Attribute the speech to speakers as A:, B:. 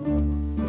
A: Música